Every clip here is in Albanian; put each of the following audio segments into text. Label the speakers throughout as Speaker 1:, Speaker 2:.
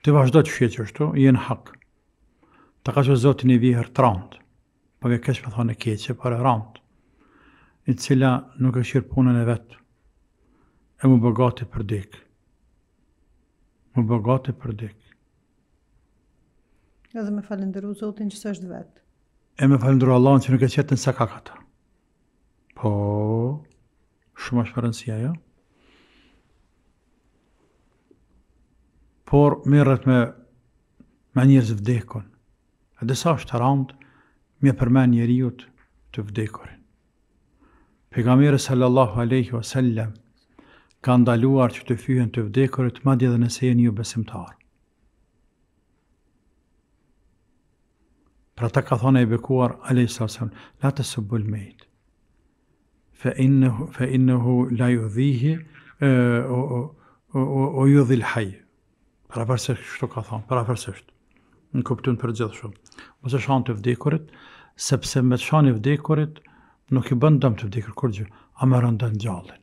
Speaker 1: Ti vazhdo të shqetë qështu, je në hak. Ta ka çu Zoti ni vjehërr të randë, pa po ke kesh me thonë e keqe, por e randë, e cila nuk e sheh punën e vet, e mu bë gati për dekë. Mu bë gati për dekë.
Speaker 2: Edhe me falënderu Zotin që s'është vetë.
Speaker 1: E me falënderu Allahun që nuk e qet në sokak ata. Po, shumë është me rëndësi ajo. Por, merret me, me njerëz të vdekun. Edhe sa është e randë, me përmen njeriu të vdekurin. Pejgamberi sallallahu aleyhi wa sallam, ka ndaluar që të fyhen të vdekurit, madje edhe nëse janë jobesimtarë. Për ata ka thonë i bekuari alejhi selam, la tesubbul mejjit. Fe innehu la judhihi, ue judhil haj. Përafërsisht kështu ka thonë, përafërsisht. Në kuptim të përgjithshëm. Mos shani të vdekurit, sepse me sha ni të vdekur, nuk i bën dëm të vdekurit, kurgjë, ama e rëndon gjallin.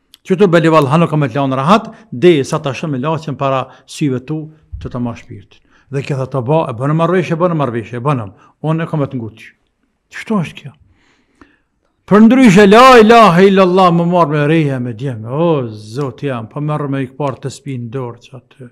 Speaker 1: Që të beli vallah nuk kam me të lanë rahat, derisa ta shoh melaqen para syve tu të ta marrë shpirtin. Dhe kjo tha të ba, e bëjmë marrëveshje, e bëjmë marrëveshje, e bëjmë, unë e kam e të ngutë. Qështu është kjo? Përndryshe, la ilaha illallah m'u marrë me reja me djem, o, Zoti jem, po merr me i kap tespi në dorë çata.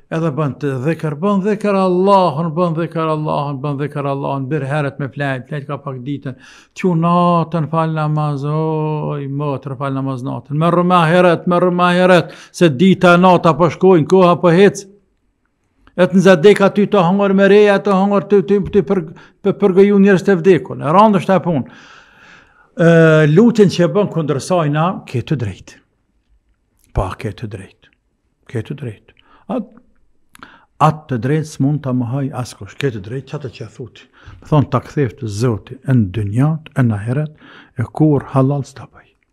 Speaker 1: Edhe bën dhikr, bën dhikr Allahun, bën dhikr Allahun, bën dhikr Allahun, bjer herët me flejt, flej ka pak ditën. Çu natën fal namaz, oj, motër fal namaz natën. Me ra ma herët, me ra ma herët, se dita e nata po shkojnë, koha po hec. E të nxan deka ty tu hëngër me reja, tu hëngër, tu për, për, për, përgoju njerëz të vdekun. E randë është kjo punë. Lutjen që bën kundër sajna, ke të drejtë. Po, ke të drejtë. Ke të drejt. At, at të drejt s'mund ta mohoj askush. Ke të drejt çata që thu ti. Me thon ta ktheftë Zoti në dynjat, në ahiret, e kurrë hallall s'ta bëj.